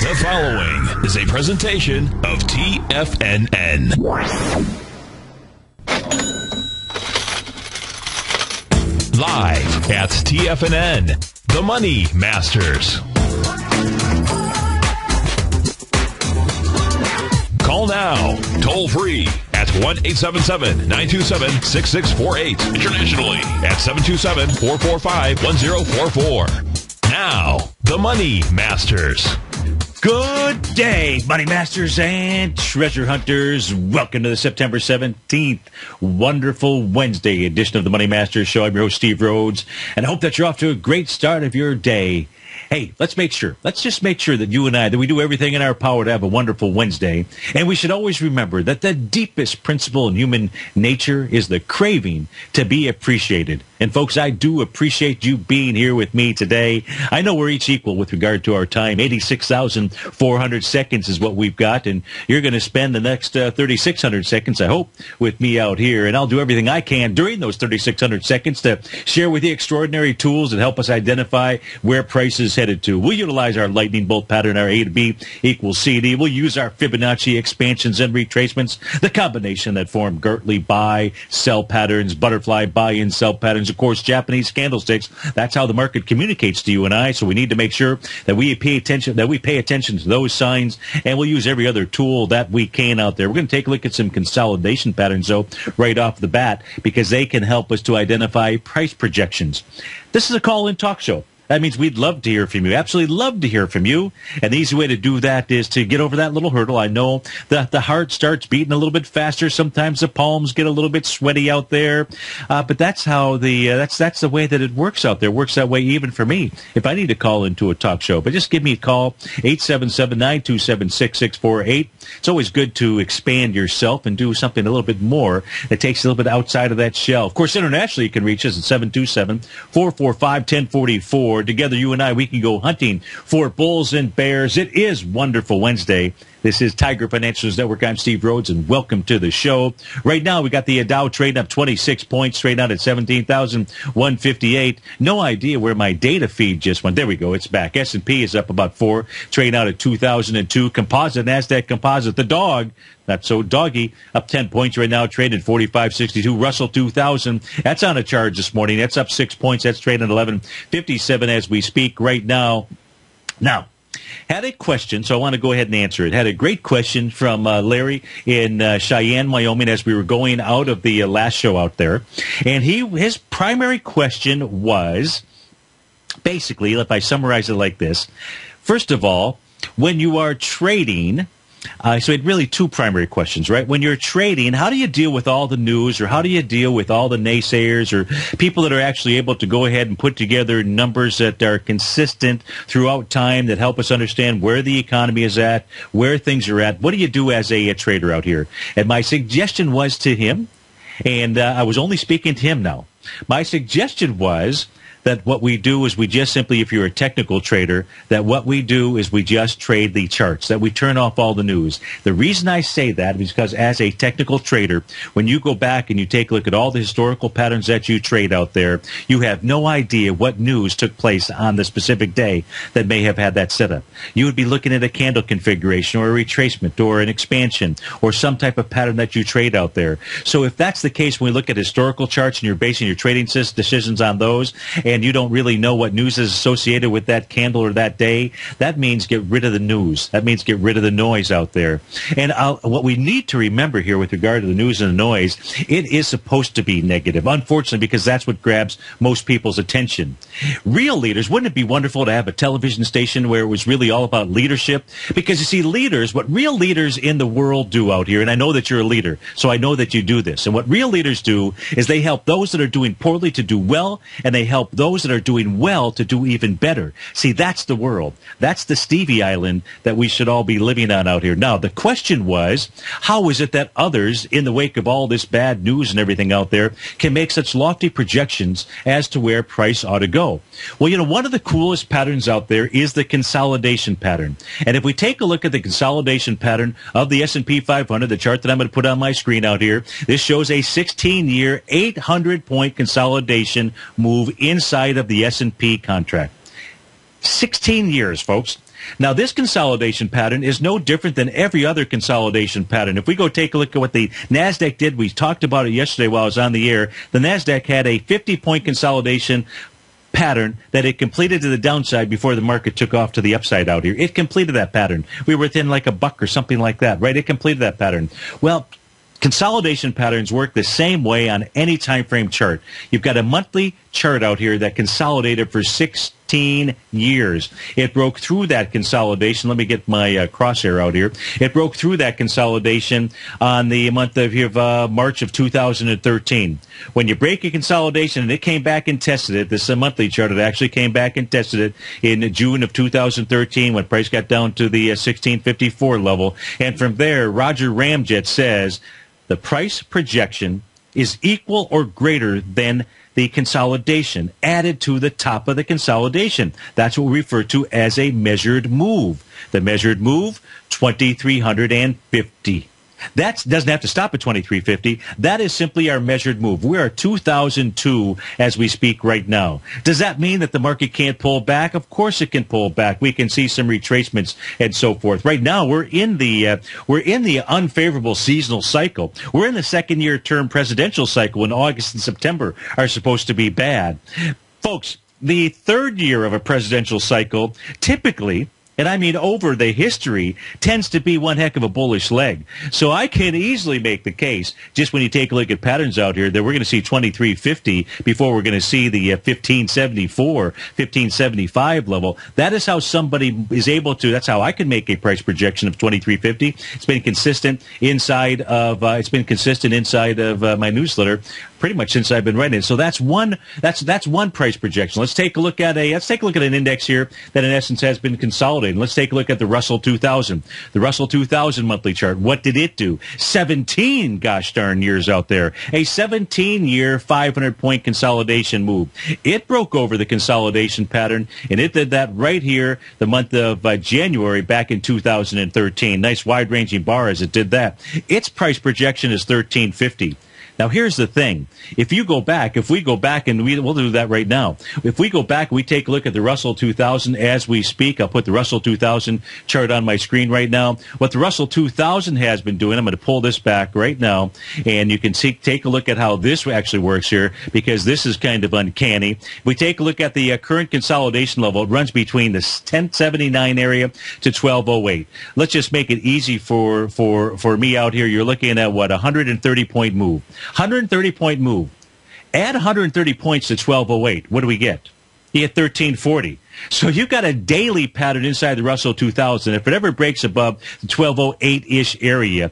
The following is a presentation of TFNN. Live at TFNN, The Money Masters. Call now, toll free at 1 877 927 6648. Internationally at 727 445 1044. Now, the Money Masters. Good day, Money Masters and Treasure Hunters. Welcome to the September 17th wonderful Wednesday edition of the Money Masters Show. I'm your host, Steve Rhodes, and I hope that you're off to a great start of your day hey, let's make sure, let's just make sure that you and I, that we do everything in our power to have a wonderful Wednesday. And we should always remember that the deepest principle in human nature is the craving to be appreciated. And folks, I do appreciate you being here with me today. I know we're each equal with regard to our time. 86,400 seconds is what we've got. And you're going to spend the next uh, 3,600 seconds, I hope, with me out here. And I'll do everything I can during those 3,600 seconds to share with you extraordinary tools that help us identify where prices headed to. We'll utilize our lightning bolt pattern, our A to B equals CD. We'll use our Fibonacci expansions and retracements, the combination that form Gartley buy, sell patterns, butterfly buy in, sell patterns, of course, Japanese candlesticks. That's how the market communicates to you and I. So we need to make sure that we pay attention, that we pay attention to those signs and we'll use every other tool that we can out there. We're going to take a look at some consolidation patterns though, right off the bat, because they can help us to identify price projections. This is a call-in talk show. That means we'd love to hear from you. Absolutely love to hear from you. And the easy way to do that is to get over that little hurdle. I know that the heart starts beating a little bit faster. Sometimes the palms get a little bit sweaty out there. Uh, but that's how the, uh, that's, that's the way that it works out there. Works that way even for me. If I need to call into a talk show, but just give me a call, 877-927-6648. It's always good to expand yourself and do something a little bit more that takes a little bit outside of that shell. Of course, internationally, you can reach us at 727-445-1044 Together, you and I, we can go hunting for bulls and bears. It is Wonderful Wednesday. This is Tiger Financials Network. I'm Steve Rhodes, and welcome to the show. Right now, we got the Dow trading up 26 points, straight out at 17,158. No idea where my data feed just went. There we go. It's back. S&P is up about four, trading out at 2002. Composite, NASDAQ Composite, the dog, not so doggy, up 10 points right now, Trading traded 45.62. Russell 2000, that's on a charge this morning. That's up six points. That's trading 11.57 as we speak right now. Now, had a question, so I want to go ahead and answer it. Had a great question from uh, Larry in uh, Cheyenne, Wyoming, as we were going out of the uh, last show out there, and he his primary question was basically, if I summarize it like this: first of all, when you are trading uh, so it really two primary questions, right? When you're trading, how do you deal with all the news, or how do you deal with all the naysayers, or people that are actually able to go ahead and put together numbers that are consistent throughout time that help us understand where the economy is at, where things are at? What do you do as a, a trader out here? And my suggestion was to him, and uh, I was only speaking to him now. My suggestion was that what we do is we just simply, if you're a technical trader, that what we do is we just trade the charts, that we turn off all the news. The reason I say that is because as a technical trader, when you go back and you take a look at all the historical patterns that you trade out there, you have no idea what news took place on the specific day that may have had that setup. You would be looking at a candle configuration or a retracement or an expansion or some type of pattern that you trade out there. So if that's the case, when we look at historical charts and you're basing your trading decisions on those, and you don't really know what news is associated with that candle or that day, that means get rid of the news. That means get rid of the noise out there. And I'll, what we need to remember here with regard to the news and the noise, it is supposed to be negative, unfortunately, because that's what grabs most people's attention. Real leaders, wouldn't it be wonderful to have a television station where it was really all about leadership? Because you see, leaders, what real leaders in the world do out here, and I know that you're a leader, so I know that you do this. And what real leaders do is they help those that are doing poorly to do well, and they help those that are doing well to do even better. See, that's the world. That's the Stevie Island that we should all be living on out here. Now, the question was, how is it that others, in the wake of all this bad news and everything out there, can make such lofty projections as to where price ought to go? Well, you know, one of the coolest patterns out there is the consolidation pattern. And if we take a look at the consolidation pattern of the S&P 500, the chart that I'm going to put on my screen out here, this shows a 16-year, 800-point consolidation move inside of the S&P contract. 16 years, folks. Now, this consolidation pattern is no different than every other consolidation pattern. If we go take a look at what the NASDAQ did, we talked about it yesterday while I was on the air. The NASDAQ had a 50 point consolidation pattern that it completed to the downside before the market took off to the upside out here. It completed that pattern. We were within like a buck or something like that, right? It completed that pattern. Well, consolidation patterns work the same way on any time frame chart. You've got a monthly chart out here that consolidated for 16 years. It broke through that consolidation. Let me get my uh, crosshair out here. It broke through that consolidation on the month of uh, March of 2013. When you break a consolidation and it came back and tested it, this is a monthly chart. It actually came back and tested it in June of 2013 when price got down to the uh, 1654 level. And from there, Roger Ramjet says the price projection is equal or greater than the consolidation added to the top of the consolidation. That's what we refer to as a measured move. The measured move, 2350. That doesn't have to stop at 2350. That is simply our measured move. We are 2002 as we speak right now. Does that mean that the market can't pull back? Of course it can pull back. We can see some retracements and so forth. Right now we're in the uh, we're in the unfavorable seasonal cycle. We're in the second year term presidential cycle when August and September are supposed to be bad. Folks, the third year of a presidential cycle typically and I mean over the history, tends to be one heck of a bullish leg. So I can easily make the case, just when you take a look at patterns out here, that we're going to see 2350 before we're going to see the uh, 1574, 1575 level. That is how somebody is able to, that's how I can make a price projection of 2350. It's been consistent inside of, uh, it's been consistent inside of uh, my newsletter pretty much since I've been writing it. So that's one that's that's one price projection. Let's take a look at a let's take a look at an index here that in essence has been consolidating. Let's take a look at the Russell 2000. The Russell 2000 monthly chart. What did it do? 17 gosh darn years out there. A 17 year 500 point consolidation move. It broke over the consolidation pattern and it did that right here the month of uh, January back in 2013. Nice wide ranging bar as it did that. Its price projection is 1350. Now, here's the thing. If you go back, if we go back, and we, we'll do that right now. If we go back, we take a look at the Russell 2000 as we speak. I'll put the Russell 2000 chart on my screen right now. What the Russell 2000 has been doing, I'm going to pull this back right now, and you can see, take a look at how this actually works here, because this is kind of uncanny. If we take a look at the uh, current consolidation level, it runs between the 1079 area to 1208. Let's just make it easy for, for, for me out here. You're looking at what, a 130 point move. 130 point move. Add 130 points to 1208. What do we get? You get 1340. So you've got a daily pattern inside the Russell 2000. If it ever breaks above the 1208-ish area,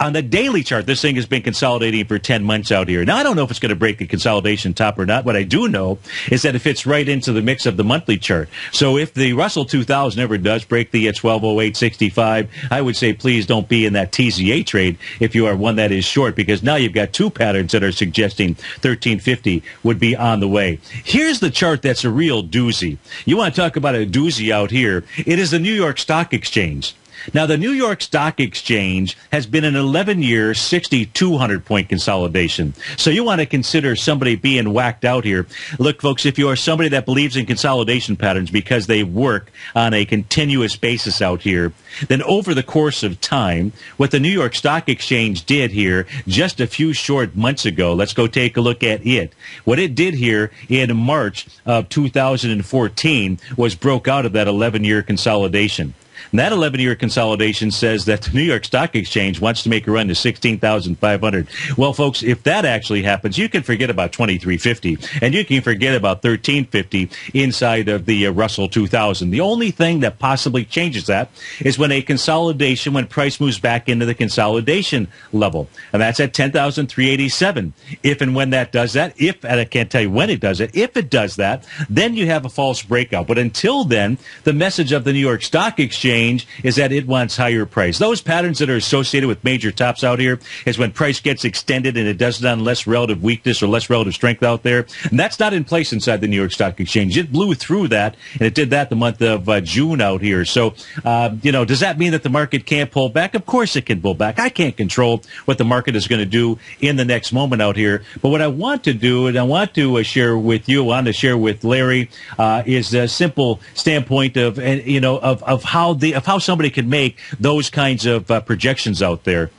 on the daily chart, this thing has been consolidating for 10 months out here. Now, I don't know if it's going to break the consolidation top or not. What I do know is that it fits right into the mix of the monthly chart. So if the Russell 2000 ever does break the 1208.65, I would say please don't be in that TZA trade if you are one that is short because now you've got two patterns that are suggesting 1350 would be on the way. Here's the chart that's a real doozy. You want to talk about a doozy out here. It is the New York Stock Exchange. Now, the New York Stock Exchange has been an 11-year, 6,200 point consolidation. So you want to consider somebody being whacked out here. Look, folks, if you are somebody that believes in consolidation patterns because they work on a continuous basis out here, then over the course of time, what the New York Stock Exchange did here just a few short months ago, let's go take a look at it. What it did here in March of 2014 was broke out of that 11-year consolidation. And that 11-year consolidation says that the New York Stock Exchange wants to make a run to 16,500. Well, folks, if that actually happens, you can forget about 2350 and you can forget about 1350 inside of the uh, Russell 2000. The only thing that possibly changes that is when a consolidation, when price moves back into the consolidation level. And that's at 10,387. If and when that does that, if, and I can't tell you when it does it, if it does that, then you have a false breakout. But until then, the message of the New York Stock Exchange Is that it wants higher price. Those patterns that are associated with major tops out here is when price gets extended and it does it on less relative weakness or less relative strength out there. And that's not in place inside the New York Stock Exchange. It blew through that, and it did that the month of uh, June out here. So, uh, you know, does that mean that the market can't pull back? Of course it can pull back. I can't control what the market is going to do in the next moment out here. But what I want to do, and I want to uh, share with you, I want to share with Larry, uh, is a simple standpoint of, you know, of, of how the of how somebody can make those kinds of uh, projections out there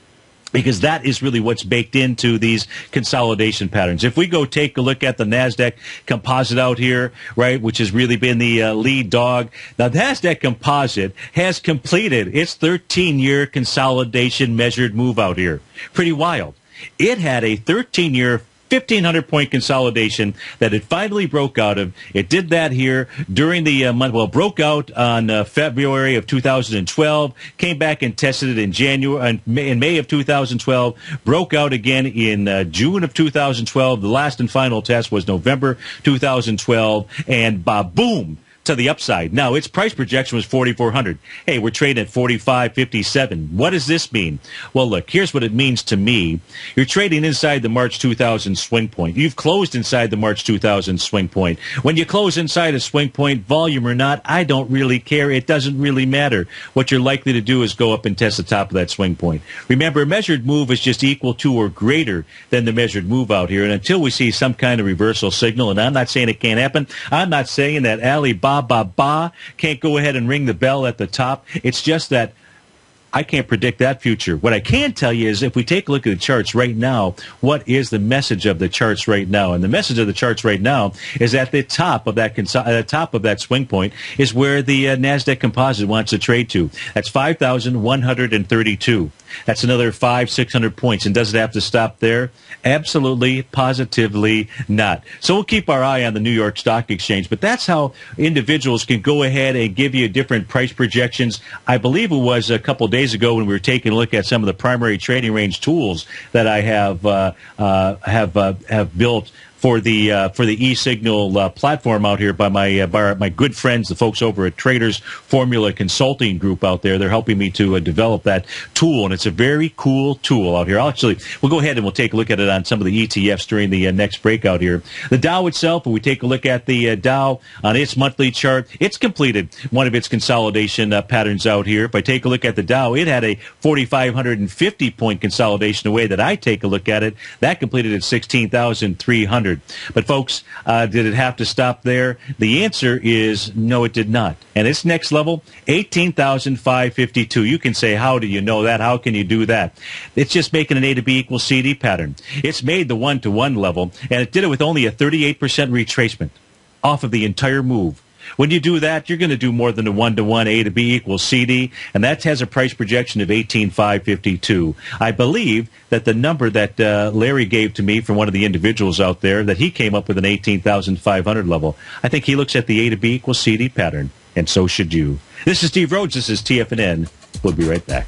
because that is really what's baked into these consolidation patterns. If we go take a look at the Nasdaq Composite out here, right, which has really been the uh, lead dog, the Nasdaq Composite has completed its 13-year consolidation measured move out here. Pretty wild. It had a 13-year 1,500 point consolidation that it finally broke out of. It did that here during the uh, month. Well, broke out on uh, February of 2012, came back and tested it in January, in May of 2012, broke out again in uh, June of 2012. The last and final test was November 2012, and boom, to the upside. Now, its price projection was 4400 Hey, we're trading at 4557 What does this mean? Well, look, here's what it means to me. You're trading inside the March 2000 swing point. You've closed inside the March 2000 swing point. When you close inside a swing point, volume or not, I don't really care. It doesn't really matter. What you're likely to do is go up and test the top of that swing point. Remember, a measured move is just equal to or greater than the measured move out here. And until we see some kind of reversal signal, and I'm not saying it can't happen, I'm not saying that Alibaba ba ba ba can't go ahead and ring the bell at the top. It's just that I can't predict that future. What I can tell you is if we take a look at the charts right now, what is the message of the charts right now? And the message of the charts right now is at the top of that cons- uh, top of that swing point is where the uh, Nasdaq Composite wants to trade to. That's 5,132. That's another five, six hundred points. And does it have to stop there? Absolutely, positively not. So we'll keep our eye on the New York Stock Exchange. But that's how individuals can go ahead and give you different price projections. I believe it was a couple days ago when we were taking a look at some of the primary trading range tools that I have uh, uh, have uh, have built for the uh, for the eSignal uh, platform out here by my uh, by my good friends, the folks over at Traders Formula Consulting Group out there. They're helping me to uh, develop that tool, and it's a very cool tool out here. Actually, we'll go ahead and we'll take a look at it on some of the ETFs during the uh, next breakout here. The Dow itself, when we take a look at the uh, Dow on its monthly chart, it's completed one of its consolidation patterns out here. If I take a look at the Dow, it had a 4,550 point consolidation. The way that I take a look at it, that completed at 16,300. But folks, uh, did it have to stop there? The answer is no, it did not. And its next level, 18,552. You can say, how do you know that? How can you do that? It's just making an A to B equals CD pattern. It's made the one-to-one level, and it did it with only a 38% retracement off of the entire move. When you do that, you're going to do more than a one to one A to B equals CD, and that has a price projection of eighteen five fifty two. I believe that the number that uh, Larry gave to me from one of the individuals out there that he came up with an eighteen thousand five hundred level. I think he looks at the A to B equals CD pattern, and so should you. This is Steve Rhodes. This is TFNN. We'll be right back.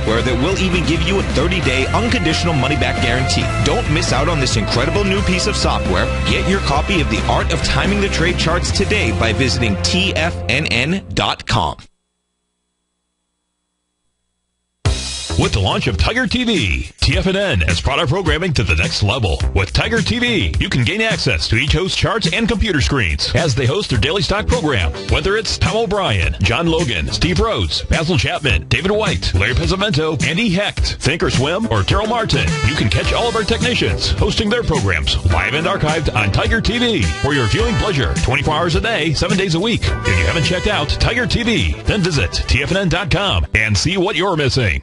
software that will even give you a 30-day unconditional money-back guarantee. Don't miss out on this incredible new piece of software. Get your copy of The Art of Timing the Trade Charts today by visiting tfnn.com. with the launch of Tiger TV. TFNN has brought our programming to the next level. With Tiger TV, you can gain access to each host's charts and computer screens as they host their daily stock program. Whether it's Tom O'Brien, John Logan, Steve Rhodes, Basil Chapman, David White, Larry Pesavento, Andy Hecht, Thinkorswim, or Daryl Martin, you can catch all of our technicians hosting their programs live and archived on Tiger TV for your viewing pleasure 24 hours a day, 7 days a week. If you haven't checked out Tiger TV, then visit TFNN.com and see what you're missing.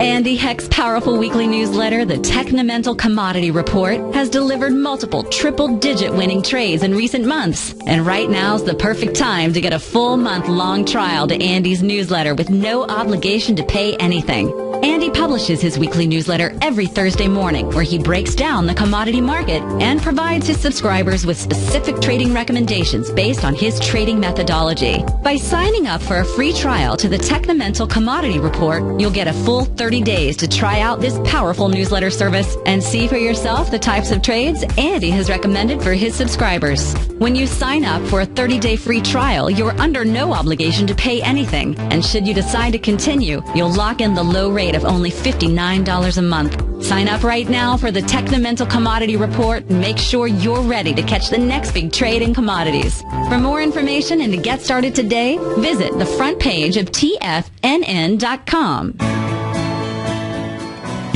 Andy Hecht's powerful weekly newsletter, the Technomental Commodity Report, has delivered multiple triple digit winning trades in recent months. And right now's the perfect time to get a full month long trial to Andy's newsletter with no obligation to pay anything. Andy publishes his weekly newsletter every Thursday morning where he breaks down the commodity market and provides his subscribers with specific trading recommendations based on his trading methodology. By signing up for a free trial to the Technomental Commodity Report, you'll get a full 30 days to try out this powerful newsletter service and see for yourself the types of trades Andy has recommended for his subscribers. When you sign up for a 30-day free trial, you're under no obligation to pay anything. And should you decide to continue, you'll lock in the low rate of only $59 a month. Sign up right now for the Technomental Commodity Report and make sure you're ready to catch the next big trade in commodities. For more information and to get started today, visit the front page of TFNN.com.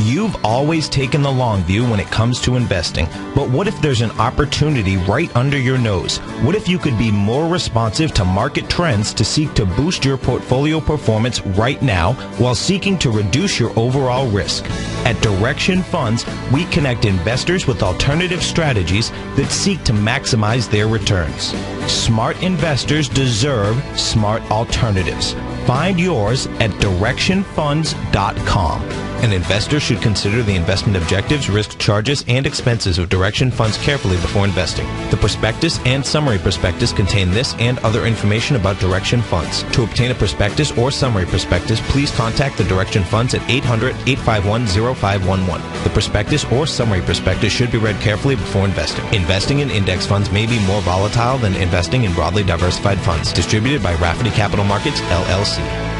You've always taken the long view when it comes to investing. But what if there's an opportunity right under your nose? What if you could be more responsive to market trends to seek to boost your portfolio performance right now while seeking to reduce your overall risk? At Direction Funds, we connect investors with alternative strategies that seek to maximize their returns. Smart investors deserve smart alternatives. Find yours at directionfunds.com. An investor should consider the investment objectives, risk charges, and expenses of Direction Funds carefully before investing. The prospectus and summary prospectus contain this and other information about Direction Funds. To obtain a prospectus or summary prospectus, please contact the Direction Funds at 800-851-0511. The prospectus or summary prospectus should be read carefully before investing. Investing in index funds may be more volatile than investing in broadly diversified funds. Distributed by Rafferty Capital Markets, LLC.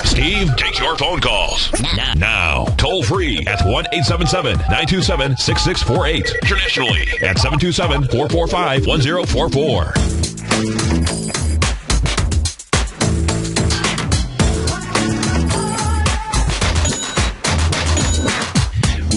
Steve takes your phone calls now. Toll free at 1 877 927 6648. Internationally at 727 445 1044.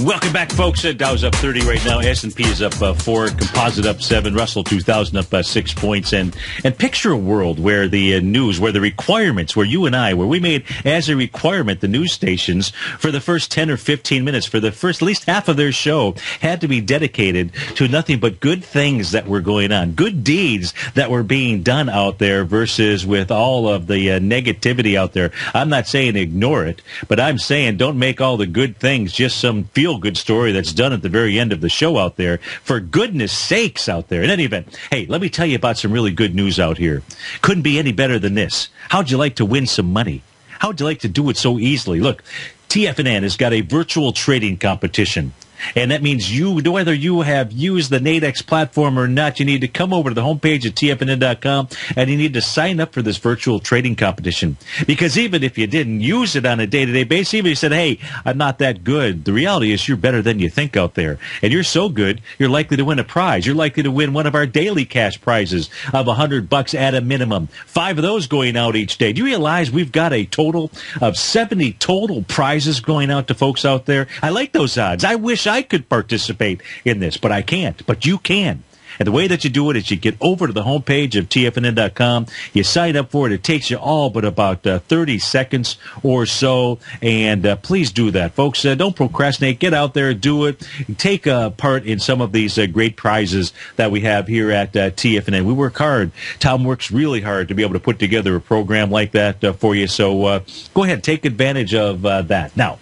Welcome back, folks. Uh, Dow's up 30 right now. S&P is up uh, 4. Composite up 7. Russell 2000 up uh, 6 points. And and picture a world where the uh, news, where the requirements, where you and I, where we made as a requirement the news stations for the first 10 or 15 minutes, for the first at least half of their show, had to be dedicated to nothing but good things that were going on, good deeds that were being done out there versus with all of the uh, negativity out there. I'm not saying ignore it, but I'm saying don't make all the good things just some feel good story that's done at the very end of the show out there. For goodness sakes out there. In any event, hey, let me tell you about some really good news out here. Couldn't be any better than this. How'd you like to win some money? How'd you like to do it so easily? Look, TFNN has got a virtual trading competition. And that means you, whether you have used the Nadex platform or not, you need to come over to the homepage at tfnn.com and you need to sign up for this virtual trading competition. Because even if you didn't use it on a day-to-day basis, even if you said, hey, I'm not that good, the reality is you're better than you think out there. And you're so good, you're likely to win a prize. You're likely to win one of our daily cash prizes of 100 bucks at a minimum. Five of those going out each day. Do you realize we've got a total of 70 total prizes going out to folks out there? I like those odds. I wish I could participate in this, but I can't. But you can. And the way that you do it is you get over to the homepage of TFNN.com. You sign up for it. It takes you all but about uh, 30 seconds or so. And uh, please do that, folks. Uh, don't procrastinate. Get out there, do it. Take uh, part in some of these uh, great prizes that we have here at uh, TFNN. We work hard. Tom works really hard to be able to put together a program like that for you. So go ahead, take advantage of that. Now,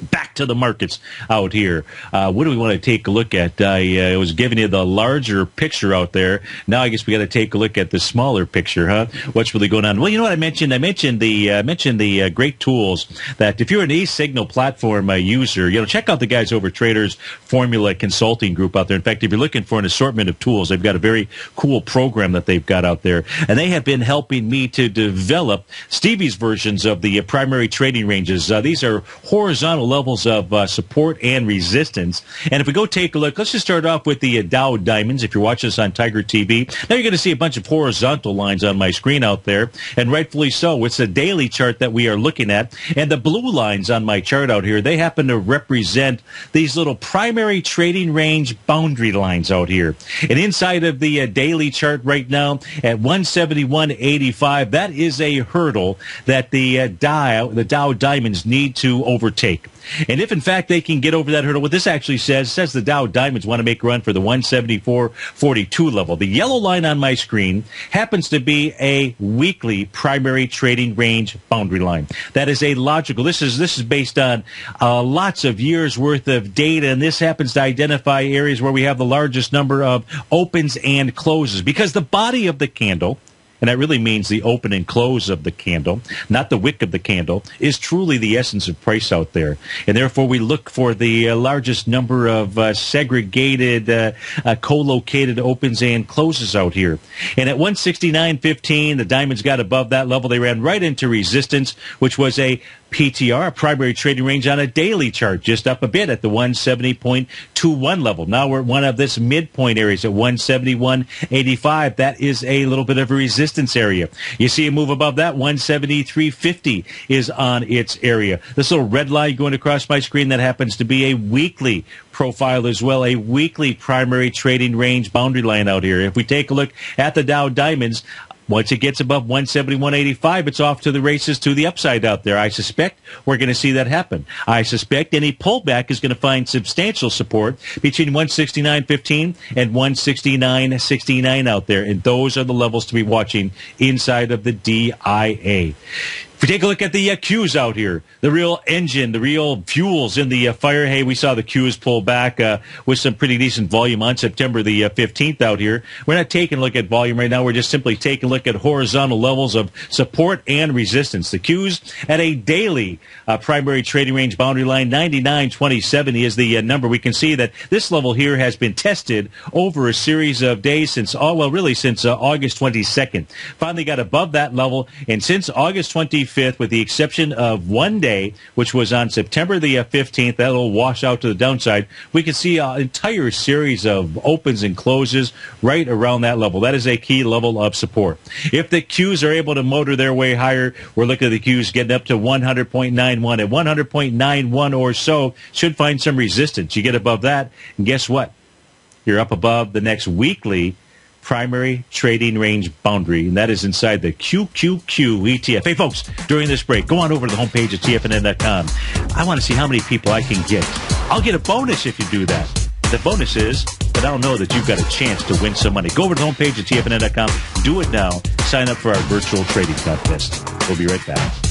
back to the markets out here. Uh, what do we want to take a look at? I uh, was giving you the larger picture out there. Now I guess we got to take a look at the smaller picture, huh? What's really going on? Well, you know what I mentioned? I mentioned the uh, mentioned the uh, great tools that if you're an eSignal platform uh, user, you know, check out the guys over Traders Formula Consulting Group out there. In fact, if you're looking for an assortment of tools, they've got a very cool program that they've got out there, and they have been helping me to develop Stevie's versions of the uh, primary trading ranges. these are horizontal levels of uh, support and resistance. And if we go take a look, let's just start off with the uh, Dow Diamonds. If you're watching this on Tiger TV, now you're going to see a bunch of horizontal lines on my screen out there, and rightfully so. It's a daily chart that we are looking at, and the blue lines on my chart out here, they happen to represent these little primary trading range boundary lines out here. And inside of the uh, daily chart right now at 171.85, that is a hurdle that the uh, Dow, the Dow Diamonds need to overtake. And if in fact they can get over that hurdle, what this actually says says the Dow Diamonds want to make a run for the 174.42 level. The yellow line on my screen happens to be a weekly primary trading range boundary line. That is a logical. This is this is based on uh, lots of years worth of data, and this happens to identify areas where we have the largest number of opens and closes because the body of the candle and that really means the open and close of the candle, not the wick of the candle, is truly the essence of price out there. And therefore, we look for the uh, largest number of uh, segregated, uh, uh co-located opens and closes out here. And at 169.15, the diamonds got above that level. They ran right into resistance, which was a PTR, primary trading range on a daily chart, just up a bit at the 170.21 level. Now we're at one of this midpoint areas at 171.85. That is a little bit of a resistance area. You see a move above that, 173.50 is on its area. This little red line going across my screen, that happens to be a weekly profile as well, a weekly primary trading range boundary line out here. If we take a look at the Dow Diamonds, once it gets above 171.85, it's off to the races to the upside out there. I suspect we're going to see that happen. I suspect any pullback is going to find substantial support between 169.15 and 169.69 out there. And those are the levels to be watching inside of the DIA. If we take a look at the uh, Qs out here, the real engine, the real fuels in the uh, fire. Hey, we saw the Qs pull back uh, with some pretty decent volume on September the 15th uh, out here. We're not taking a look at volume right now. We're just simply taking a look at horizontal levels of support and resistance. The Qs at a daily uh, primary trading range boundary line, 99.2070 is the uh, number. We can see that this level here has been tested over a series of days since, oh, well, really since August 22nd. Finally got above that level, and since August 25th, 25th, with the exception of one day, which was on September the uh, 15th. That'll wash out to the downside. We can see an entire series of opens and closes right around that level. That is a key level of support. If the Qs are able to motor their way higher, we're looking at the Qs getting up to 100.91. At 100.91 or so, should find some resistance. You get above that, and guess what? You're up above the next weekly primary trading range boundary, and that is inside the QQQ ETF. Hey, folks, during this break, go on over to the homepage at TFNN.com. I want to see how many people I can get. I'll get a bonus if you do that. The bonus is that I don't know that you've got a chance to win some money. Go over to the homepage at TFNN.com. Do it now. Sign up for our virtual trading contest. We'll be right back.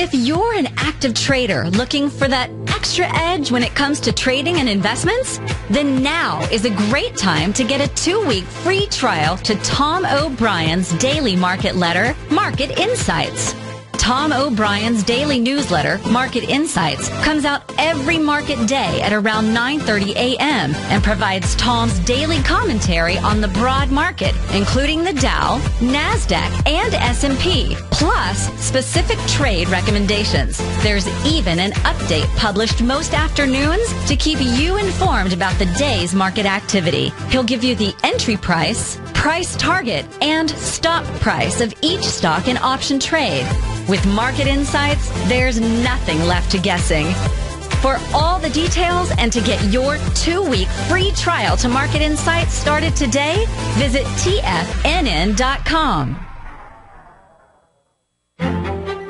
If you're an active trader looking for that extra edge when it comes to trading and investments, then now is a great time to get a two-week free trial to Tom O'Brien's daily market letter, Market Insights. Tom O'Brien's daily newsletter, Market Insights, comes out every market day at around 9:30 a.m. and provides Tom's daily commentary on the broad market, including the Dow, Nasdaq, and S&P, plus specific trade recommendations. There's even an update published most afternoons to keep you informed about the day's market activity. He'll give you the entry price, price target, and stop price of each stock and option trade. With market insights, there's nothing left to guessing. For all the details and to get your two-week free trial to Market Insights started today, visit tfnn.com.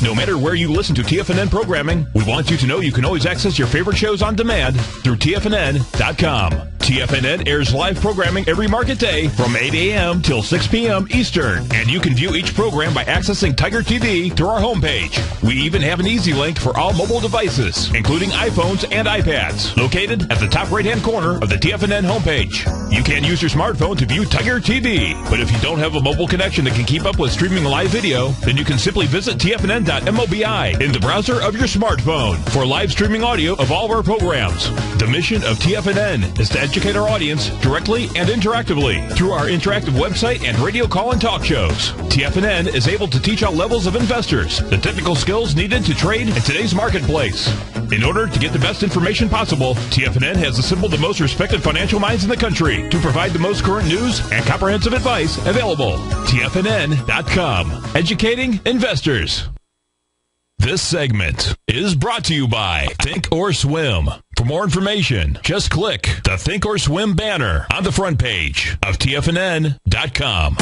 No matter where you listen to TFNN programming, we want you to know you can always access your favorite shows on demand through TFNN.com. TFNN airs live programming every market day from 8 a.m. till 6 p.m. Eastern, and you can view each program by accessing Tiger TV through our homepage. We even have an easy link for all mobile devices, including iPhones and iPads, located at the top right-hand corner of the TFNN homepage. You can use your smartphone to view Tiger TV, but if you don't have a mobile connection that can keep up with streaming live video, then you can simply visit In the browser of your smartphone for live streaming audio of all of our programs. The mission of TFNN is to educate our audience directly and interactively through our interactive website and radio call and talk shows. TFNN is able to teach all levels of investors the technical skills needed to trade in today's marketplace. In order to get the best information possible, TFNN has assembled the most respected financial minds in the country to provide the most current news and comprehensive advice available. TFNN.com. Educating investors. This segment is brought to you by Think or Swim. For more information, just click the Think or Swim banner on the front page of TFNN.com.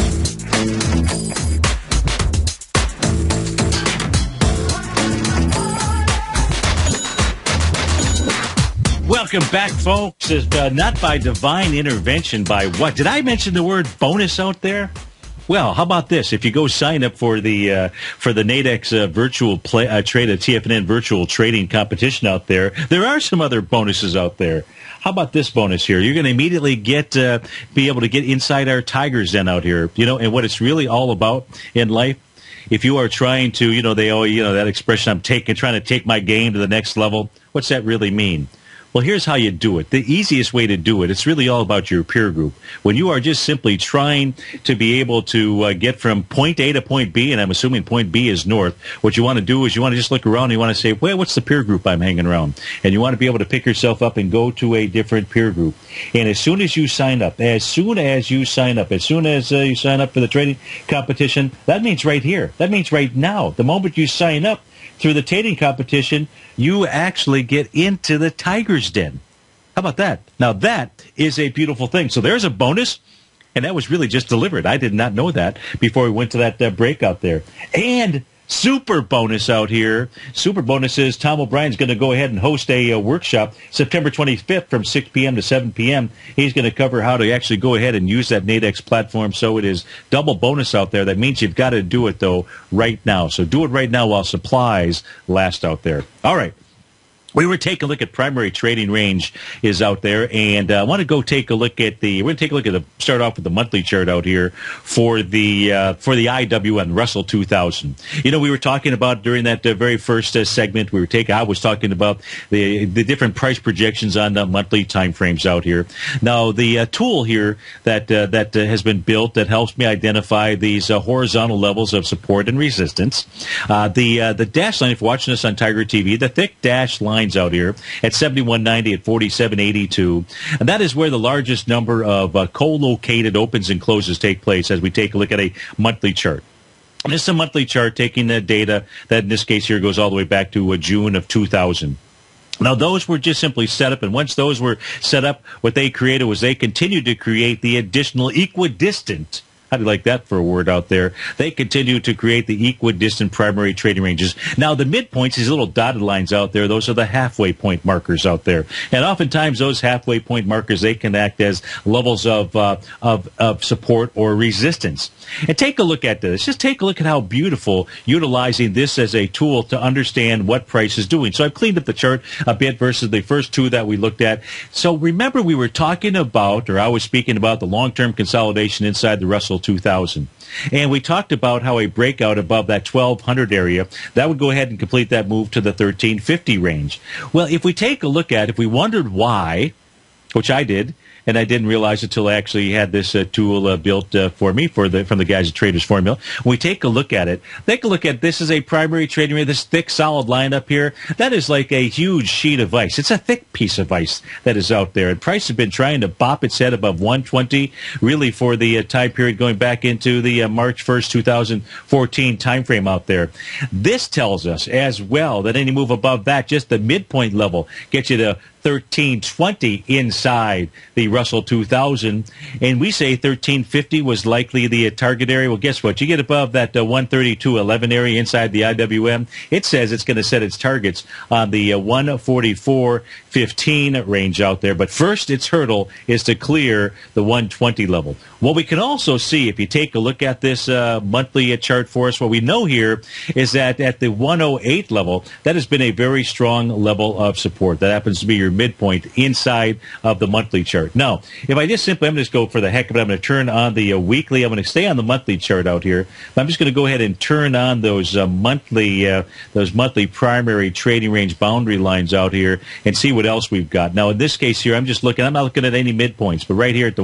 Welcome back, folks. It's, uh, not by divine intervention, by what? Did I mention the word bonus out there? Well, how about this? If you go sign up for the uh, for the Nadex uh, virtual play, uh, trade, a TFNN virtual trading competition out there, there are some other bonuses out there. How about this bonus here? You're going to immediately get uh, be able to get inside our Tigers Den out here. You know, and what it's really all about in life. If you are trying to, you know, they all, you know, that expression, I'm taking, trying to take my game to the next level. What's that really mean? Well, here's how you do it. The easiest way to do it, it's really all about your peer group. When you are just simply trying to be able to uh, get from point A to point B, and I'm assuming point B is north, what you want to do is you want to just look around and you want to say, well, what's the peer group I'm hanging around? And you want to be able to pick yourself up and go to a different peer group. And as soon as you sign up, as soon as you sign up, as soon as uh, you sign up for the trading competition, that means right here. That means right now. The moment you sign up, through the tating competition, you actually get into the tiger's den. How about that? Now that is a beautiful thing. So there's a bonus. And that was really just delivered. I did not know that before we went to that uh, breakout there. And super bonus out here. Super bonus is Tom O'Brien's going to go ahead and host a, uh, workshop September 25th from 6 p.m. to 7 p.m. He's going to cover how to actually go ahead and use that Nadex platform. So it is double bonus out there. That means you've got to do it though right now. So do it right now while supplies last out there. All right we were taking a look at primary trading range is out there, and I uh, want to go take a look at the. We're going to take a look at the start off with the monthly chart out here for the uh, for the IWM Russell 2000. You know, we were talking about during that uh, very first uh, segment. We were taking. I was talking about the the different price projections on the monthly time frames out here. Now, the uh, tool here that uh, that has been built that helps me identify these horizontal levels of support and resistance. the the dash line, if you're watching this on Tiger TV, the thick dash line lines out here at 7190 at 4782. And that is where the largest number of uh, co-located opens and closes take place as we take a look at a monthly chart. This is a monthly chart taking the data that in this case here goes all the way back to uh, June of 2000. Now, those were just simply set up, and once those were set up, what they created was they continued to create the additional equidistant how do you like that for a word out there? They continue to create the equidistant primary trading ranges. Now, the midpoints, these little dotted lines out there, those are the halfway point markers out there. And oftentimes, those halfway point markers, they can act as levels of, uh, of, of support or resistance. And take a look at this. Just take a look at how beautiful utilizing this as a tool to understand what price is doing. So I've cleaned up the chart a bit versus the first two that we looked at. So remember, we were talking about, or I was speaking about the long-term consolidation inside the Russell 2000. And we talked about how a breakout above that 1200 area, that would go ahead and complete that move to the 1350 range. Well, if we take a look at, if we wondered why, which I did, and I didn't realize until I actually had this uh, tool uh, built uh, for me for the from the guys at Traders Formula. When we take a look at it, take a look at this is a primary trading range. This thick, solid line up here, that is like a huge sheet of ice. It's a thick piece of ice that is out there. And price has been trying to bop its head above 120, really for the uh, time period going back into the uh, March 1st, 2014 timeframe out there. This tells us as well that any move above that, just the midpoint level, gets you to 1320 inside the Russell 2000. And we say 1350 was likely the target area. Well, guess what? You get above that uh, 132.11 area inside the IWM. It says it's going to set its targets on the uh, 144.15 range out there. But first, its hurdle is to clear the 120 level. What we can also see, if you take a look at this uh, monthly chart for us, what we know here is that at the 108 level, that has been a very strong level of support. That happens to be your midpoint inside of the monthly chart. Now, if I just simply, I'm going to go for the heck of it, I'm going to turn on the uh, weekly. I'm going to stay on the monthly chart out here. I'm just going to go ahead and turn on those uh, monthly, uh, those monthly primary trading range boundary lines out here and see what else we've got. Now, in this case here, I'm just looking, I'm not looking at any midpoints, but right here at the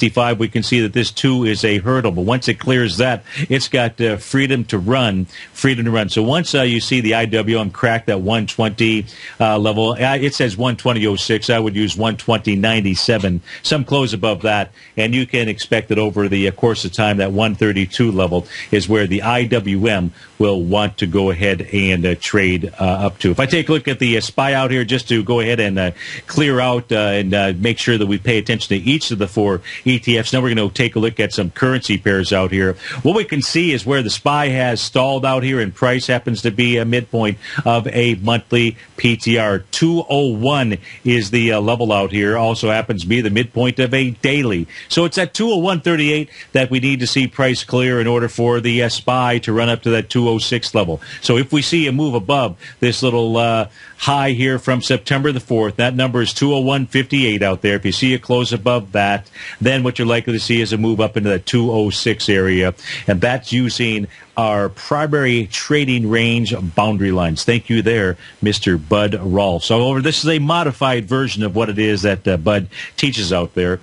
114.65, we can see that this too is a hurdle. But once it clears that, it's got uh, freedom to run, freedom to run. So once uh, you see the IWM crack that 120 uh, level, it says 120.06. I would use 120.97. Some close above that, and you can expect that over the course of time, that 132 level is where the IWM will want to go ahead and uh, trade uh, up to. If I take a look at the uh, SPY out here, just to go ahead and uh, clear out uh, and uh, make sure that we pay attention to each of the four ETFs. Now we're going to take a look at some currency pairs out here. What we can see is where the SPY has stalled out here, and price happens to be a midpoint of a monthly PTR. 201 is the level out here. Also happens to be the midpoint of a daily. So it's at 201.38 that we need to see price clear in order for the SPY to run up to that 206 level. So if we see a move above this little uh, high here from September the 4th, that number is 201.58 out there. If you see a close above that, then what you're likely to see is a move up into the 206 area. And that's using our primary trading range boundary lines. Thank you there, Mr. Bud Rolfe. So over, this is a modified version of what it is that uh, Bud teaches out there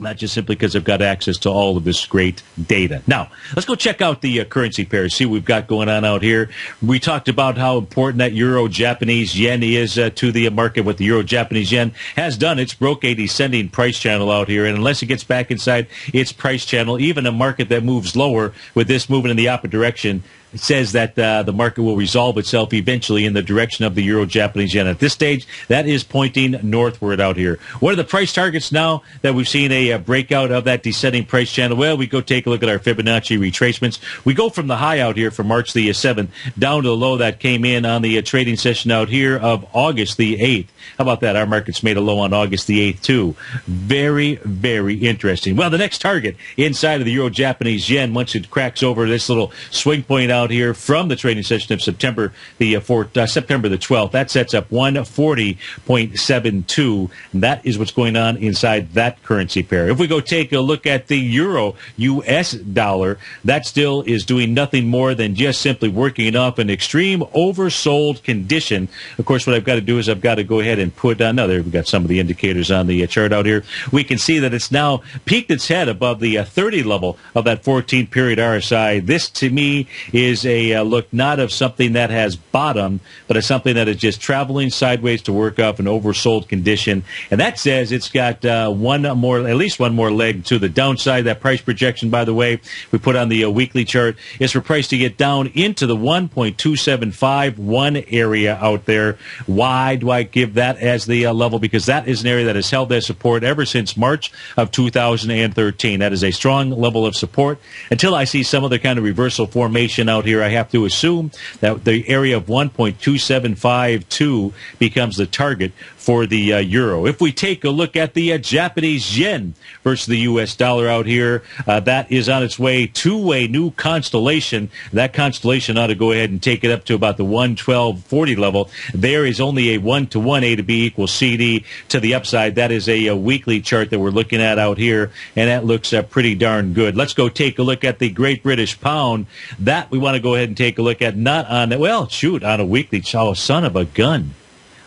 not just simply because I've got access to all of this great data. Now, let's go check out the uh, currency pairs, see what we've got going on out here. We talked about how important that Euro Japanese yen is uh, to the market. What the Euro Japanese yen has done, it's broke a descending price channel out here, and unless it gets back inside its price channel, even a market that moves lower with this moving in the opposite direction, says that uh, the market will resolve itself eventually in the direction of the euro Japanese yen. At this stage, that is pointing northward out here. What are the price targets now that we've seen a, a breakout of that descending price channel? Well, we go take a look at our Fibonacci retracements. We go from the high out here from March the 7th down to the low that came in on the uh, trading session out here of August the 8th. How about that? Our markets made a low on August the 8th, too. Very, very interesting. Well, the next target inside of the Euro Japanese yen, once it cracks over this little swing point out here from the trading session of September the uh, 4th, uh, September the 12th, that sets up 140.72. That is what's going on inside that currency pair. If we go take a look at the euro US dollar, that still is doing nothing more than just simply working off an extreme oversold condition. Of course, what I've got to do is I've got to go ahead and put on, we've got some of the indicators on the uh, chart out here. We can see that it's now peaked its head above the uh, 30 level of that 14 period RSI. This to me is a uh, look not of something that has bottomed, but of something that is just traveling sideways to work off an oversold condition. And that says it's got uh, one more, at least one more leg to the downside. That price projection, by the way, we put on the uh, weekly chart is for price to get down into the 1.275 area out there. Why do I give that as the uh, level? Because that is an area that has held their support ever since March of 2013. That is a strong level of support. Until I see some other kind of reversal formation out here, I have to assume that the area of 1.2752 becomes the target for the uh, euro. If we take a look at the uh, Japanese yen versus the U.S. dollar out here, uh, that is on its way to a new constellation. That constellation ought to go ahead and take it up to about the 112.40 level. There is only a 1 to 1 A to B equals CD to the upside. That is a, a weekly chart that we're looking at out here, and that looks uh, pretty darn good. Let's go take a look at the Great British Pound. That we want to go ahead and take a look at, not on, well, shoot, on a weekly. Oh, son of a gun.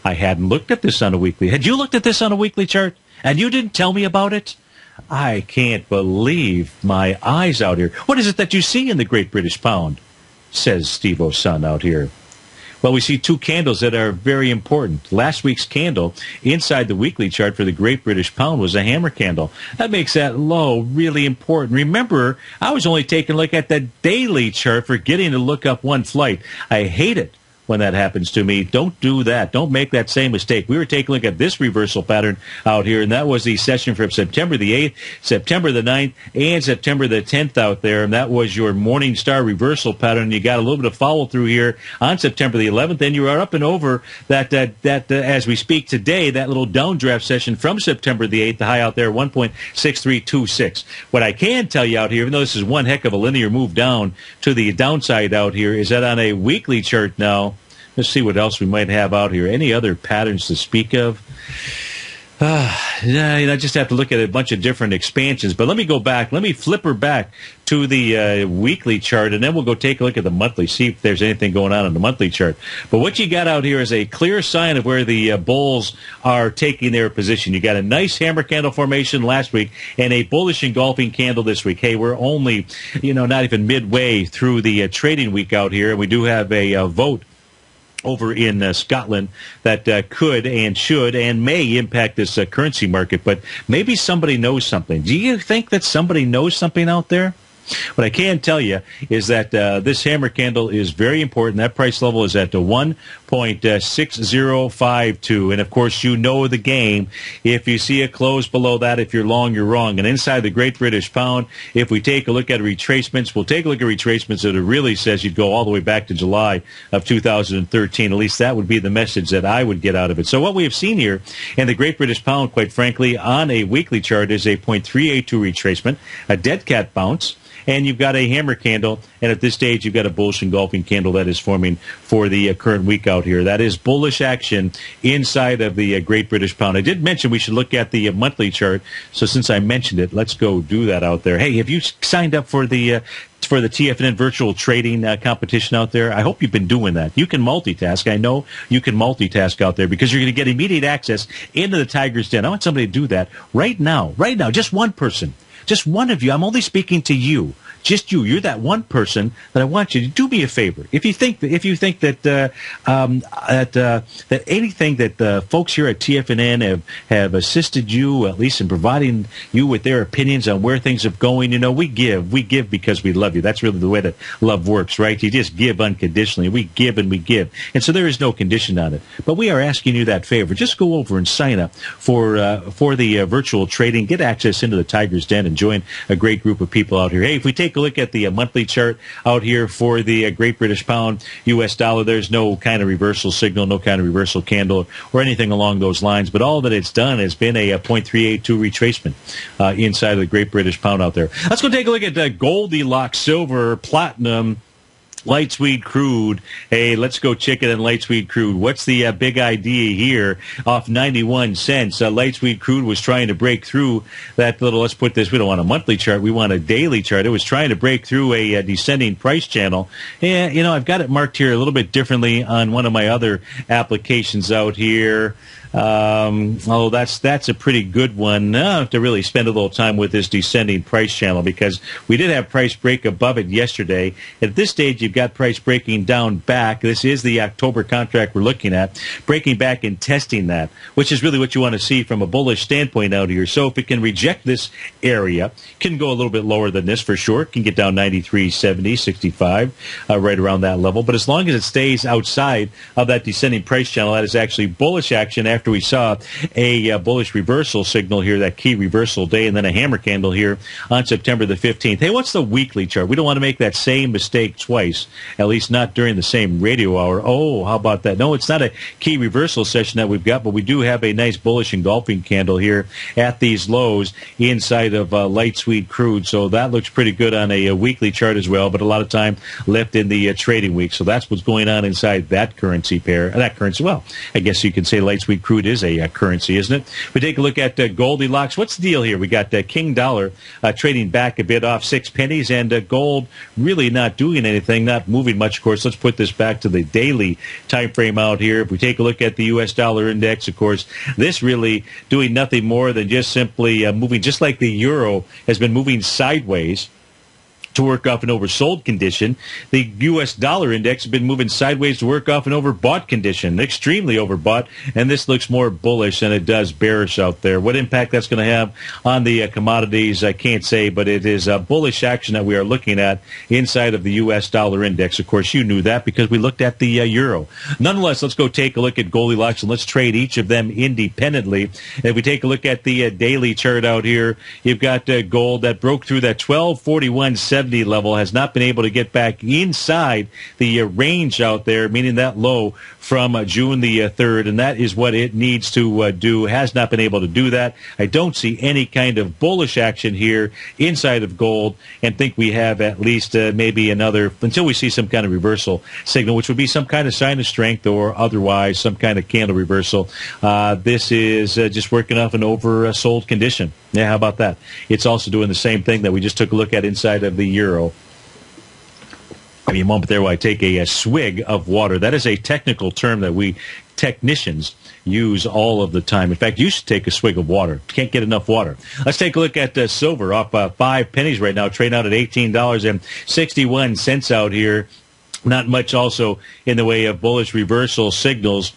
I hadn't looked at this on a weekly. Had you looked at this on a weekly chart? And you didn't tell me about it? I can't believe my eyes out here. What is it that you see in the Great British Pound? Says Steve O'Sun out here. Well, we see two candles that are very important. Last week's candle inside the weekly chart for the Great British Pound was a hammer candle. That makes that low really important. Remember, I was only taking a look at the daily chart, forgetting to look up one flight. I hate it when that happens to me. Don't do that. Don't make that same mistake. We were taking a look at this reversal pattern out here, and that was the session from September the 8th, September the 9th, and September the 10th out there, and that was your morning star reversal pattern. You got a little bit of follow through here on September the 11th, and you are up and over that, uh, that uh, as we speak today, that little downdraft session from September the 8th, the high out there, 1.6326. What I can tell you out here, even though this is one heck of a linear move down to the downside out here, is that on a weekly chart now, Let's see what else we might have out here. Any other patterns to speak of? Uh, yeah, you know, I just have to look at a bunch of different expansions. But let me go back. Let me flip her back to the uh, weekly chart, and then we'll go take a look at the monthly, see if there's anything going on in the monthly chart. But what you got out here is a clear sign of where the uh, bulls are taking their position. You got a nice hammer candle formation last week and a bullish engulfing candle this week. Hey, we're only, you know, not even midway through the uh, trading week out here, and we do have a vote over in uh, Scotland that uh, could and should and may impact this uh, currency market. But maybe somebody knows something. Do you think that somebody knows something out there? What I can tell you is that uh, this hammer candle is very important. That price level is at the Uh, 1.6052. And of course, you know the game. If you see a close below that, if you're long, you're wrong. And inside the Great British Pound, if we take a look at retracements, we'll take a look at retracements that it really says you'd go all the way back to July of 2013. At least that would be the message that I would get out of it. So what we have seen here in the Great British Pound, quite frankly, on a weekly chart is a 0.382 retracement, a dead cat bounce, and you've got a hammer candle, and at this stage you've got a bullish engulfing candle that is forming for the uh, current week out here. That is bullish action inside of the uh, Great British Pound. I did mention we should look at the uh, monthly chart, so since I mentioned it, let's go do that out there. Hey, have you signed up for the uh, for the TFN virtual trading uh, competition out there. I hope you've been doing that. You can multitask. I know you can multitask out there because you're going to get immediate access into the Tiger's Den. I want somebody to do that right now, right now. Just one person, just one of you. I'm only speaking to you just you. You're that one person that I want you to do me a favor. If you think that, if you think that uh, um, that uh, that anything that the folks here at TFNN have have assisted you at least in providing you with their opinions on where things are going, you know, we give, we give because we love you. That's really the way that love works, right? You just give unconditionally. We give and we give, and so there is no condition on it. But we are asking you that favor. Just go over and sign up for uh, for the uh, virtual trading. Get access into the Tiger's Den and join a great group of people out here. Hey, if we take a look at the uh, monthly chart out here for the uh, Great British Pound, U.S. dollar, there's no kind of reversal signal, no kind of reversal candle, or anything along those lines. But all that it's done has been a, a 0.382 retracement uh, inside of the Great British Pound out there. Let's go take a look at uh, Goldilocks silver, platinum light sweet crude. Hey, let's go chicken and light sweet crude. What's the uh, big idea here? Off 91 cents. Uh, light sweet crude was trying to break through that little, let's put this, we don't want a monthly chart, we want a daily chart. It was trying to break through a, a uh, descending price channel. And, you know, I've got it marked here a little bit differently on one of my other applications out here. Um, oh, that's that's a pretty good one. Have to really spend a little time with this descending price channel because we did have price break above it yesterday. At this stage, you've got price breaking down back. This is the October contract we're looking at, breaking back and testing that, which is really what you want to see from a bullish standpoint out here. So if it can reject this area, can go a little bit lower than this for sure. Can get down 93, 70, 65, uh, right around that level. But as long as it stays outside of that descending price channel, that is actually bullish action after we saw a uh, bullish reversal signal here, that key reversal day, and then a hammer candle here on September the 15th. Hey, what's the weekly chart? We don't want to make that same mistake twice, at least not during the same radio hour. Oh, how about that? No, it's not a key reversal session that we've got, but we do have a nice bullish engulfing candle here at these lows inside of uh, light sweet crude. So that looks pretty good on a, a, weekly chart as well, but a lot of time left in the uh, trading week. So that's what's going on inside that currency pair, that currency. Well, I guess you can say light sweet crude is a, uh, currency, isn't it? We take a look at uh, Goldilocks. What's the deal here? We got uh, King Dollar uh, trading back a bit off six pennies, and uh, gold really not doing anything, not moving much. Of course, let's put this back to the daily time frame out here. If we take a look at the U.S. dollar index, of course, this really doing nothing more than just simply uh, moving, just like the euro has been moving sideways to work off an oversold condition. The U.S. dollar index has been moving sideways to work off an overbought condition, extremely overbought, and this looks more bullish than it does bearish out there. What impact that's going to have on the uh, commodities, I can't say, but it is a bullish action that we are looking at inside of the U.S. dollar index. Of course, you knew that because we looked at the uh, euro. Nonetheless, let's go take a look at Goldilocks and let's trade each of them independently. If we take a look at the uh, daily chart out here, you've got uh, gold that broke through that 1241.70 70 level has not been able to get back inside the uh, range out there, meaning that low from uh, June the 3rd, uh, and that is what it needs to do. Has not been able to do that. I don't see any kind of bullish action here inside of gold, and think we have at least maybe another until we see some kind of reversal signal, which would be some kind of sign of strength or otherwise some kind of candle reversal. Uh, this is uh, just working off an oversold condition. Yeah, how about that? It's also doing the same thing that we just took a look at inside of the euro. Me a moment there while I take a, a, swig of water. That is a technical term that we technicians use all of the time. In fact, you should take a swig of water. Can't get enough water. Let's take a look at uh, silver, off uh, five pennies right now, trading out at $18.61 out here. Not much also in the way of bullish reversal signals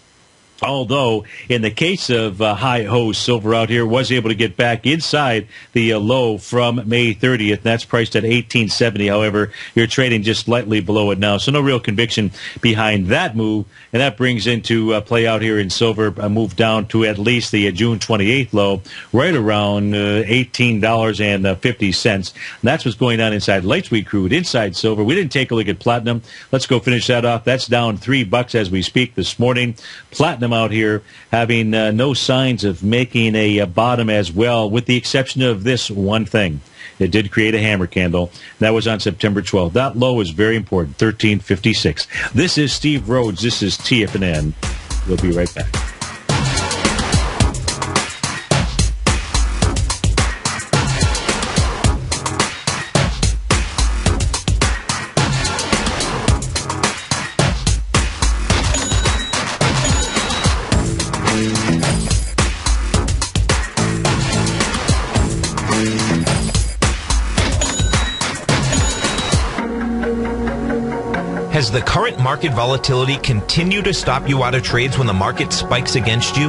Although, in the case of uh, High Ho Silver out here, was able to get back inside the uh, low from May 30th. That's priced at 1870. However, you're trading just slightly below it now. So no real conviction behind that move. And that brings into uh, play out here in silver, a move down to at least the uh, June 28th low, right around uh, $18.50. That's what's going on inside light sweet crude, inside silver. We didn't take a look at platinum. Let's go finish that off. That's down three bucks as we speak this morning. Platinum out here having uh, no signs of making a, a, bottom as well, with the exception of this one thing. It did create a hammer candle. That was on September 12th. That low is very important, 1356. This is Steve Rhodes. This is TFNN. We'll be right back. Has the current market volatility continue to stop you out of trades when the market spikes against you?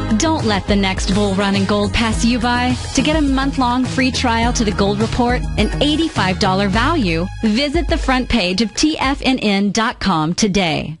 Don't let the next bull run in gold pass you by. To get a month-long free trial to the Gold Report, an $85 value, visit the front page of TFNN.com today.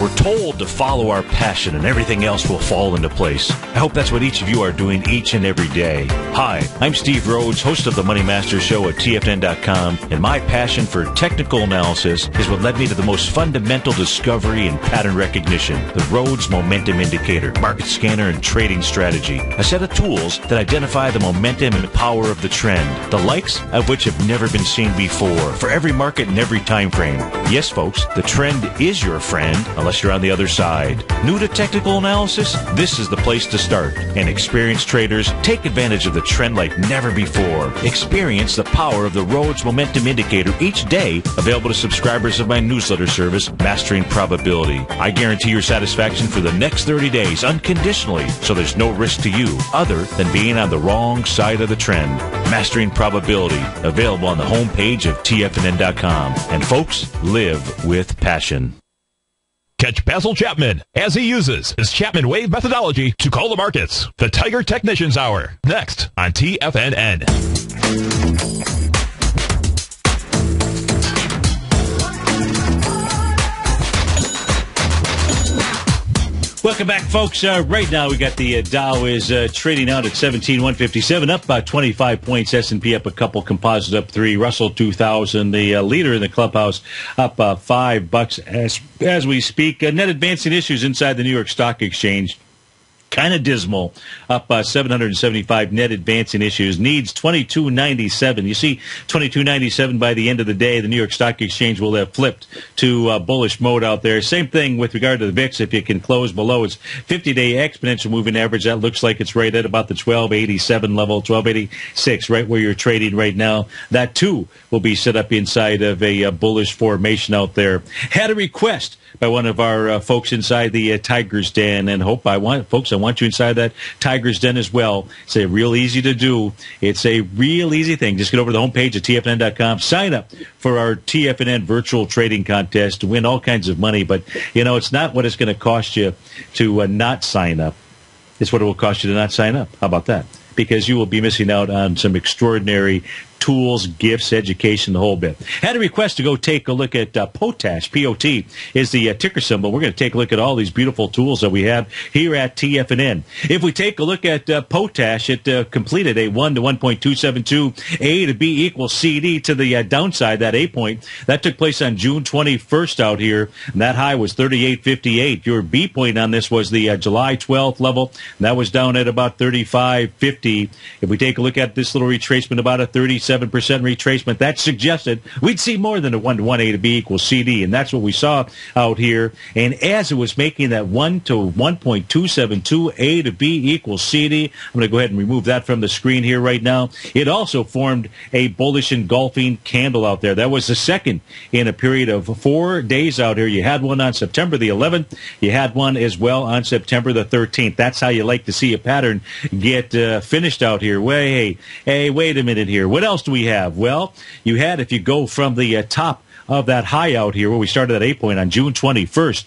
We're told to follow our passion and everything else will fall into place. I hope that's what each of you are doing each and every day. Hi, I'm Steve Rhodes, host of the Money Master Show at TFN.com, and my passion for technical analysis is what led me to the most fundamental discovery in pattern recognition, the Rhodes Momentum Indicator, market scanner, and trading strategy. A set of tools that identify the momentum and power of the trend, the likes of which have never been seen before, for every market and every time frame. Yes, folks, the trend is your friend, unless you're on the other side. New to technical analysis? This is the place to start. And experienced traders take advantage of the trend like never before. Experience the power of the Rhodes Momentum Indicator each day, available to subscribers of my newsletter service, Mastering Probability. I guarantee your satisfaction for the next 30 days unconditionally, so there's no risk to you other than being on the wrong side of the trend. Mastering Probability, available on the homepage of TFNN.com. And folks, live with passion. Catch Basil Chapman as he uses his Chapman Wave methodology to call the markets. The Tiger Technicians Hour, next on TFNN. Welcome back, folks. Uh, right now, we got the uh, Dow is uh, trading out at 17,157, up about 25 points. S&P up a couple, composite up three. Russell 2000, the uh, leader in the clubhouse, up uh, five bucks as as we speak. Uh, net advancing issues inside the New York Stock Exchange. Kind of dismal. Up uh, 775 net advancing issues. Needs 2297. You see, 2297 by the end of the day, the New York Stock Exchange will have flipped to uh, bullish mode out there. Same thing with regard to the VIX. If you can close below its 50-day exponential moving average, that looks like it's right at about the 1287 level, 1286, right where you're trading right now. That too will be set up inside of a, uh, bullish formation out there. Had a request by one of our uh, folks inside the uh, Tigers Den, and hope I want folks. I want you inside that Tigers Den as well. It's a real easy to do. It's a real easy thing. Just get over to the homepage at tfn.com. Sign up for our TFNN virtual trading contest to win all kinds of money. But you know, it's not what it's going to cost you to uh, not sign up. It's what it will cost you to not sign up. How about that? because you will be missing out on some extraordinary tools, gifts, education, the whole bit. Had a request to go take a look at uh, Potash. P-O-T is the uh, ticker symbol. We're going to take a look at all these beautiful tools that we have here at TFNN. If we take a look at uh, Potash, it uh, completed a 1 to 1.272 A to B equals CD to the uh, downside, that A point. That took place on June 21st out here, and that high was 38.58. Your B point on this was the uh, July 12th level, that was down at about 35.50. If we take a look at this little retracement, about a 37 7% retracement. That suggested we'd see more than a 1 to 1 A to B equals CD, and that's what we saw out here. And as it was making that 1 to 1.272 A to B equals CD, I'm going to go ahead and remove that from the screen here right now. It also formed a bullish engulfing candle out there. That was the second in a period of four days out here. You had one on September the 11th. You had one as well on September the 13th. That's how you like to see a pattern get uh, finished out here. Wait, hey, hey, wait a minute here. What else do we have? Well, you had, if you go from the uh, top of that high out here where we started at 8 point on June 21st,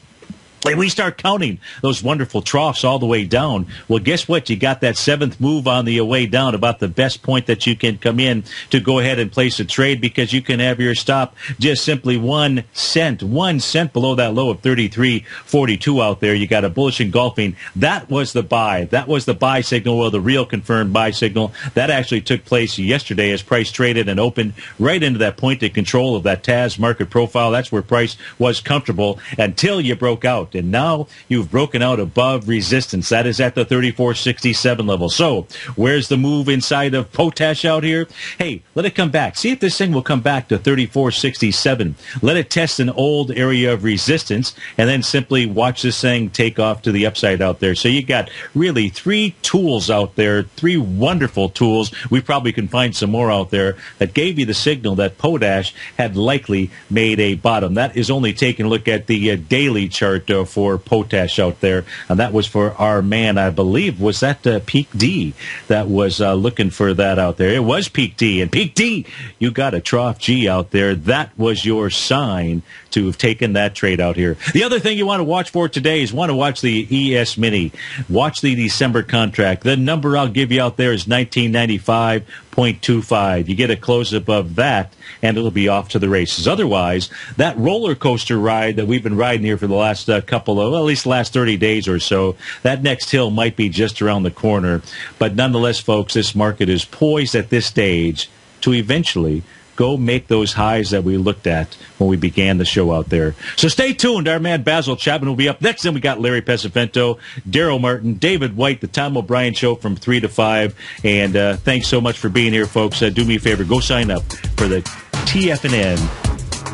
and we start counting those wonderful troughs all the way down. Well, guess what? You got that seventh move on the way down, about the best point that you can come in to go ahead and place a trade because you can have your stop just simply one cent, one cent below that low of 33.42 out there. You got a bullish engulfing. That was the buy. That was the buy signal, well, the real confirmed buy signal. That actually took place yesterday as price traded and opened right into that point of control of that TAS market profile. That's where price was comfortable until you broke out out. And now you've broken out above resistance. That is at the 3467 level. So where's the move inside of potash out here? Hey, let it come back. See if this thing will come back to 3467. Let it test an old area of resistance and then simply watch this thing take off to the upside out there. So you got really three tools out there, three wonderful tools. We probably can find some more out there that gave you the signal that potash had likely made a bottom. That is only taking a look at the uh, daily chart uh, for potash out there, and that was for our man, I believe, was that uh, Peak D that was uh, looking for that out there. It was Peak D, and Peak D, you got a trough G out there. That was your sign to have taken that trade out here. The other thing you want to watch for today is want to watch the ES Mini. Watch the December contract. The number I'll give you out there is 1995.25. You get a close up of that, and it'll be off to the races. Otherwise, that roller coaster ride that we've been riding here for the last uh, couple of, well, at least the last 30 days or so, that next hill might be just around the corner. But nonetheless, folks, this market is poised at this stage to eventually go make those highs that we looked at when we began the show out there. So stay tuned. Our man Basil Chapman will be up next. Then we got Larry Pesavento, Daryl Martin, David White, the Tom O'Brien Show from 3 to 5. And uh, thanks so much for being here, folks. Uh, do me a favor. Go sign up for the TFNN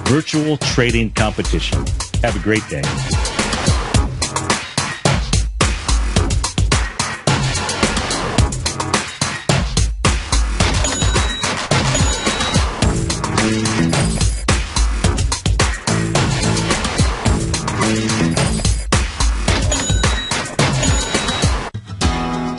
virtual trading competition. Have a great day.